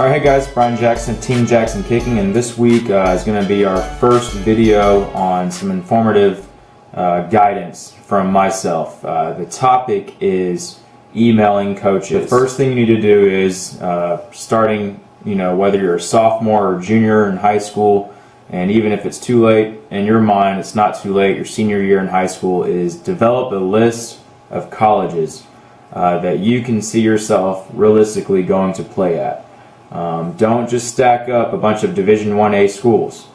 Alright, hey guys, Brian Jackson, Team Jackson Kicking, and this week uh, is going to be our first video on some informative uh, guidance from myself. Uh, the topic is emailing coaches. The first thing you need to do is uh, starting, you know, whether you're a sophomore or junior in high school, and even if it's too late in your mind, it's not too late, your senior year in high school, is develop a list of colleges uh, that you can see yourself realistically going to play at. Um, don't just stack up a bunch of Division 1A schools.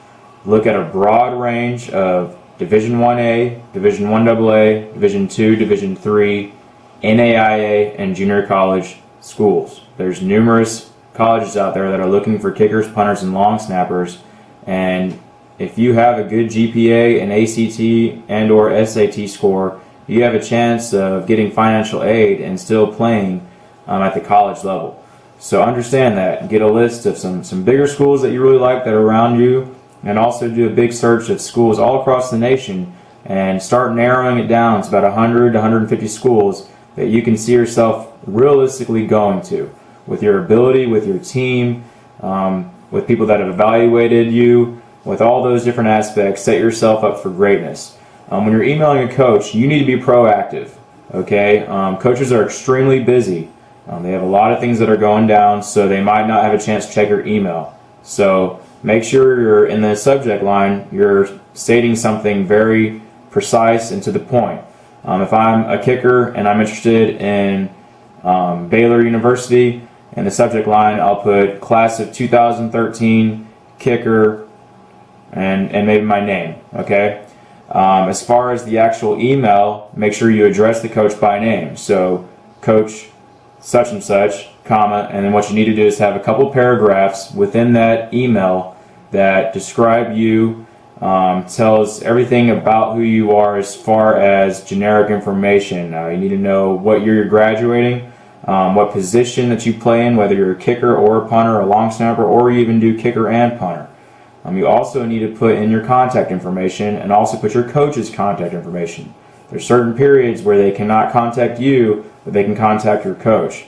Look at a broad range of Division 1A, Division 1AA, Division 2, Division 3, NAIA, and junior college schools. There's numerous colleges out there that are looking for kickers, punters, and long snappers. And if you have a good GPA, an ACT, and or SAT score, you have a chance of getting financial aid and still playing um, at the college level. So understand that. Get a list of some, some bigger schools that you really like that are around you, and also do a big search of schools all across the nation and start narrowing it down It's about 100 to 150 schools that you can see yourself realistically going to with your ability, with your team, um, with people that have evaluated you, with all those different aspects, set yourself up for greatness. Um, when you're emailing a coach, you need to be proactive. Okay, um, coaches are extremely busy. Um, they have a lot of things that are going down, so they might not have a chance to check your email. So make sure you're in the subject line, you're stating something very precise and to the point. Um, if I'm a kicker and I'm interested in um, Baylor University, in the subject line, I'll put class of 2013 kicker and, and maybe my name, okay? Um, as far as the actual email, make sure you address the coach by name. So, coach such and such, comma, and then what you need to do is have a couple paragraphs within that email that describe you, um, tells everything about who you are as far as generic information. Uh, you need to know what year you're graduating, um, what position that you play in, whether you're a kicker or a punter, a long snapper, or you even do kicker and punter. Um, you also need to put in your contact information and also put your coach's contact information. There's certain periods where they cannot contact you, but they can contact your coach.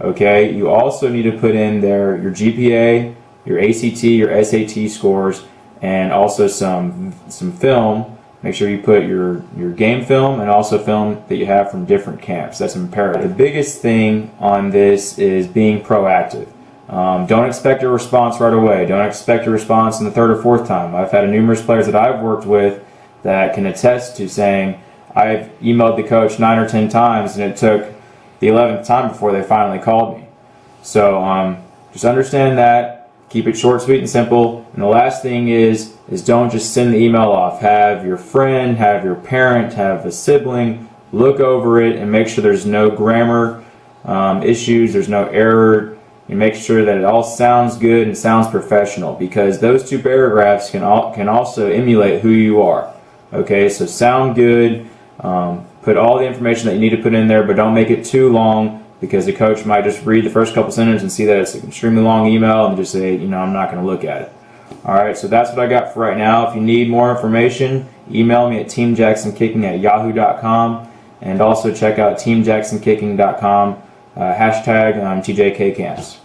Okay, you also need to put in there your GPA, your ACT, your SAT scores, and also some some film. Make sure you put your your game film and also film that you have from different camps. That's imperative. The biggest thing on this is being proactive. Um, don't expect a response right away. Don't expect a response in the third or fourth time. I've had numerous players that I've worked with that can attest to saying, I've emailed the coach nine or ten times, and it took the 11th time before they finally called me. So um, just understand that. Keep it short, sweet, and simple. And the last thing is is don't just send the email off. Have your friend, have your parent, have a sibling look over it and make sure there's no grammar um, issues, there's no error. and make sure that it all sounds good and sounds professional because those two paragraphs can all, can also emulate who you are. Okay, so sound good um, put all the information that you need to put in there, but don't make it too long because the coach might just read the first couple sentences and see that it's an extremely long email and just say, you know, I'm not going to look at it. All right, so that's what I got for right now. If you need more information, email me at teamjacksonkicking at yahoo.com and also check out teamjacksonkicking.com, uh, hashtag um, TJK camps.